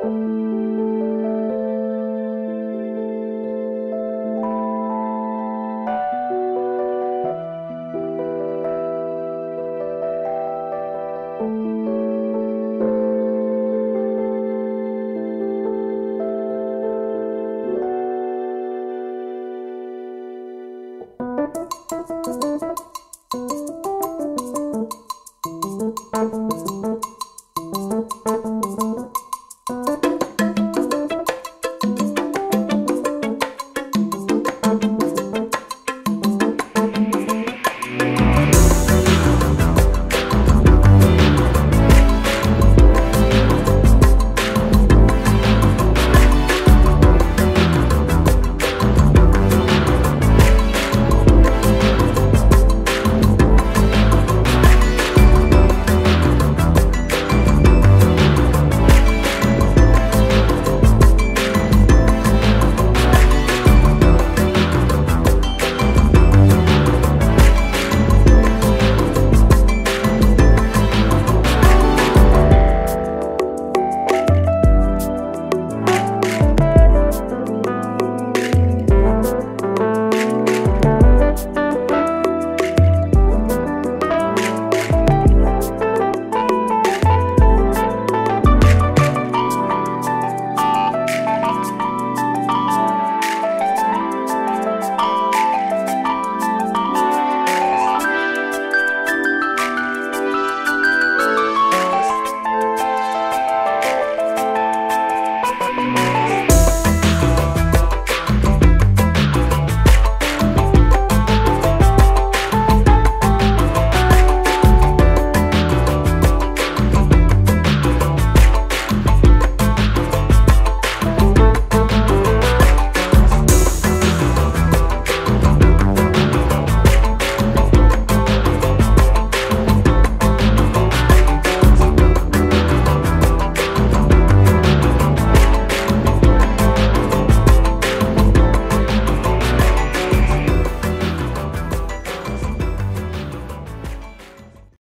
Música